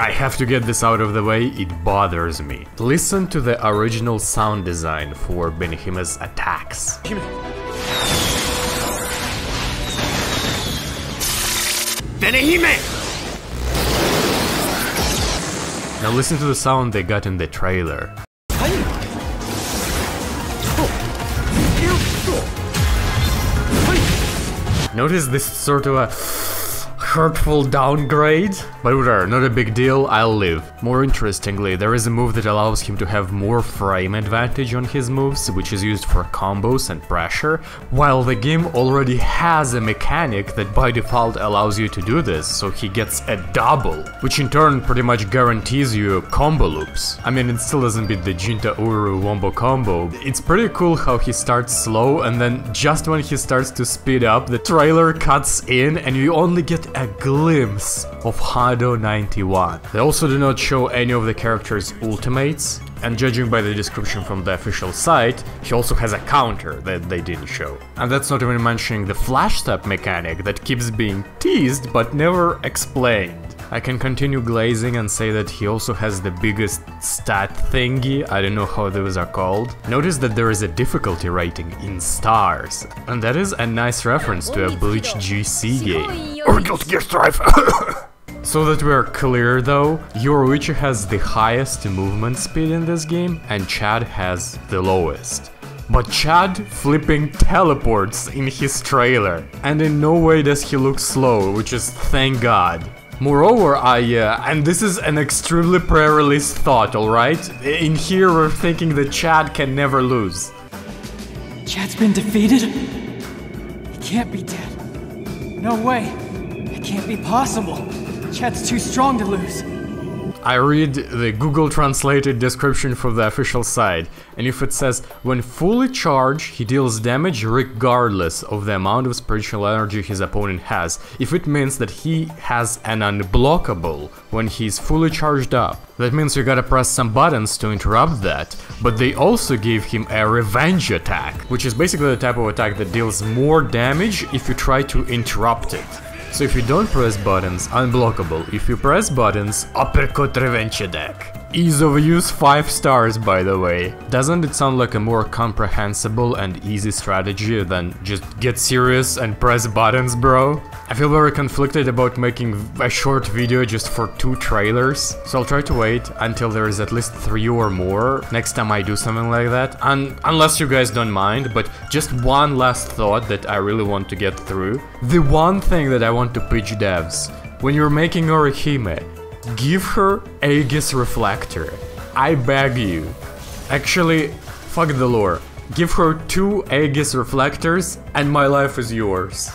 I have to get this out of the way, it bothers me. Listen to the original sound design for Benihime's attacks. Benihime! Now listen to the sound they got in the trailer. Notice this sort of a hurtful downgrade? But whatever, not a big deal, I'll live. More interestingly, there is a move that allows him to have more frame advantage on his moves, which is used for combos and pressure, while the game already has a mechanic that by default allows you to do this, so he gets a double, which in turn pretty much guarantees you combo loops. I mean, it still doesn't beat the Jinta Uru Wombo combo. It's pretty cool how he starts slow and then just when he starts to speed up, the trailer cuts in and you only get a glimpse of Hado 91. They also do not show any of the characters' ultimates, and judging by the description from the official site, he also has a counter that they didn't show. And that's not even mentioning the flash step mechanic that keeps being teased but never explained. I can continue glazing and say that he also has the biggest stat thingy, I don't know how those are called. Notice that there is a difficulty rating in stars, and that is a nice reference to a Bleach GC game. Or Guilty Gear Strive! So that we're clear though, Yoruichi has the highest movement speed in this game and Chad has the lowest. But Chad flipping teleports in his trailer, and in no way does he look slow, which is thank god. Moreover, I, uh, and this is an extremely pre-release thought, alright? In here we're thinking that Chad can never lose. Chad's been defeated? He can't be dead. No way. It can't be possible. Chad's too strong to lose. I read the Google translated description from the official site, and if it says, when fully charged, he deals damage regardless of the amount of spiritual energy his opponent has, if it means that he has an unblockable when he's fully charged up. That means you gotta press some buttons to interrupt that, but they also gave him a revenge attack, which is basically the type of attack that deals more damage if you try to interrupt it. So if you don't press buttons, unblockable. If you press buttons, uppercut revenge deck. Ease of use 5 stars by the way. Doesn't it sound like a more comprehensible and easy strategy than just get serious and press buttons bro? I feel very conflicted about making a short video just for two trailers, so I'll try to wait until there is at least three or more next time I do something like that, Un unless you guys don't mind, but just one last thought that I really want to get through. The one thing that I want to pitch devs, when you're making Orihime, give her Aegis Reflector. I beg you. Actually, fuck the lore. Give her two Aegis Reflectors and my life is yours.